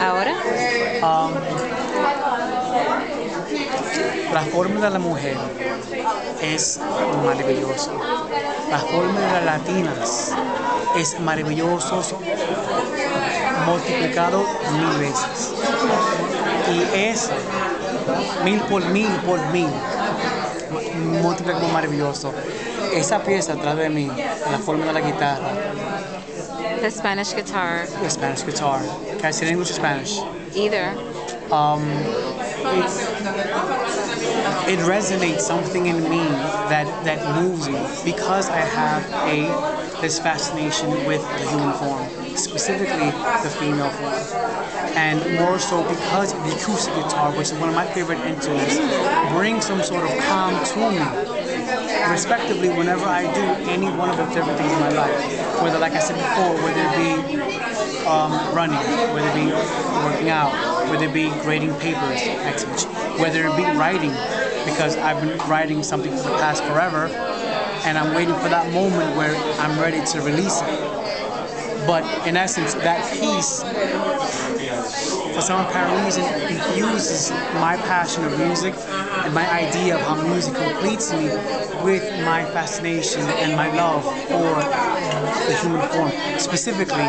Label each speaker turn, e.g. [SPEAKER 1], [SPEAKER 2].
[SPEAKER 1] Ahora,
[SPEAKER 2] la forma de la mujer es maravillosa. La forma de las latinas es maravilloso, multiplicado mil veces. Y es mil por mil por mil, multiplicado maravilloso. Esa pieza atrás de mí, la forma de la guitarra,
[SPEAKER 1] the Spanish guitar,
[SPEAKER 2] the Spanish guitar. Can I say English or Spanish?
[SPEAKER 1] either.
[SPEAKER 2] um, it, it resonates something in me that that moves me because I have a this fascination with the human form, specifically the female form, and more so because the acoustic guitar, which is one of my favorite instruments, brings some sort of calm to me. Respectively, whenever I do any one of the different things in my life, whether, like I said before, whether it be um, running, whether it be working out, whether it be grading papers, whether it be writing, because I've been writing something for the past forever, and I'm waiting for that moment where I'm ready to release it. But in essence, that piece, for some apparent reason, infuses my passion of music and my idea of how music completes me with my fascination and my love for the human form, specifically